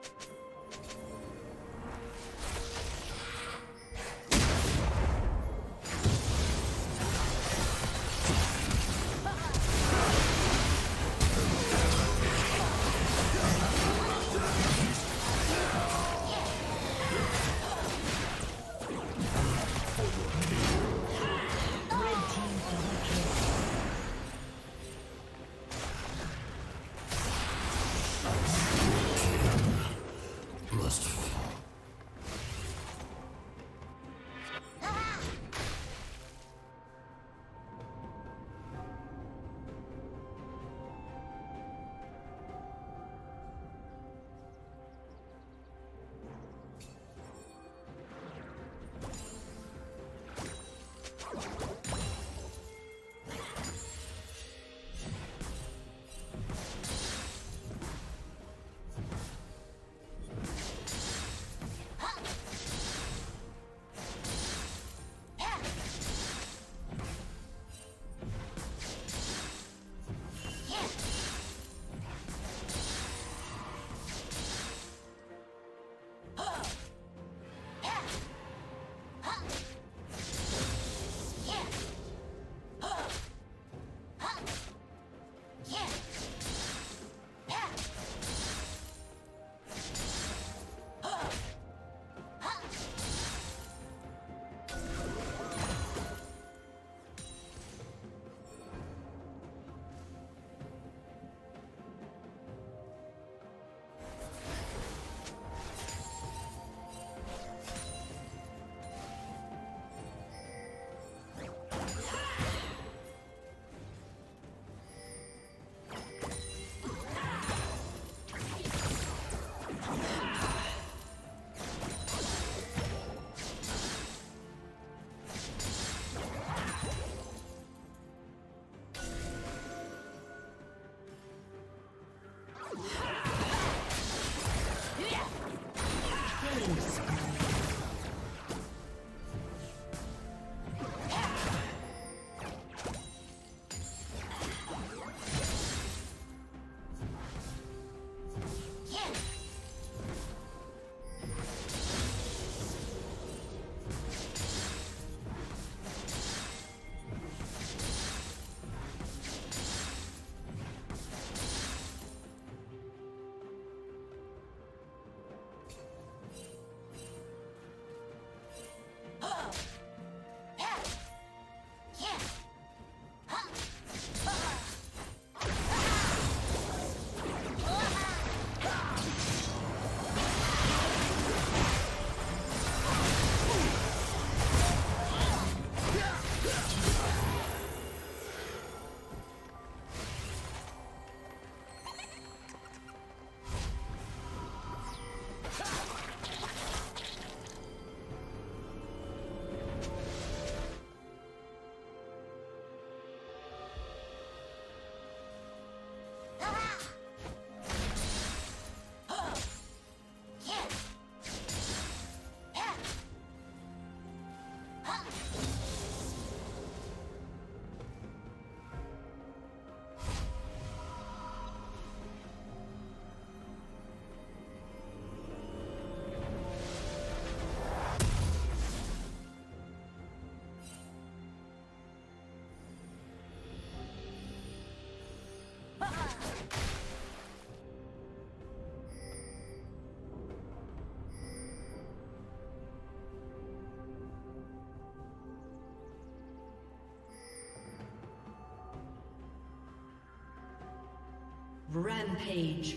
うん。Killing spree. Rampage.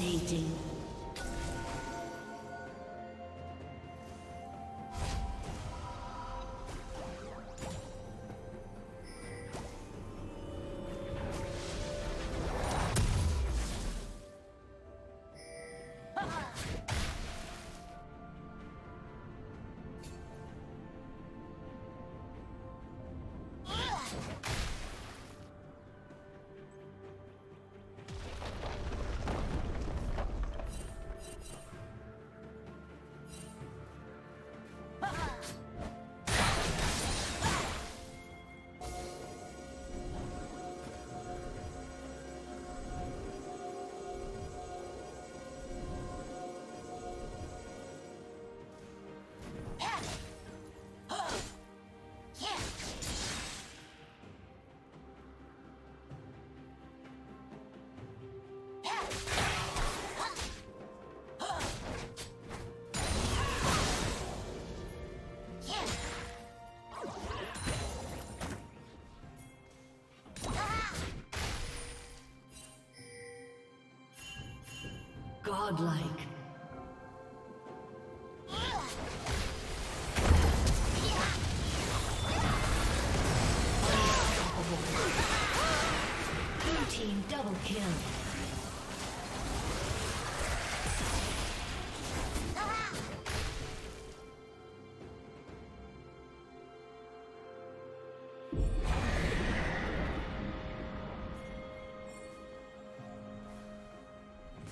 Dominating. Godlike.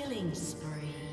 Killing spree.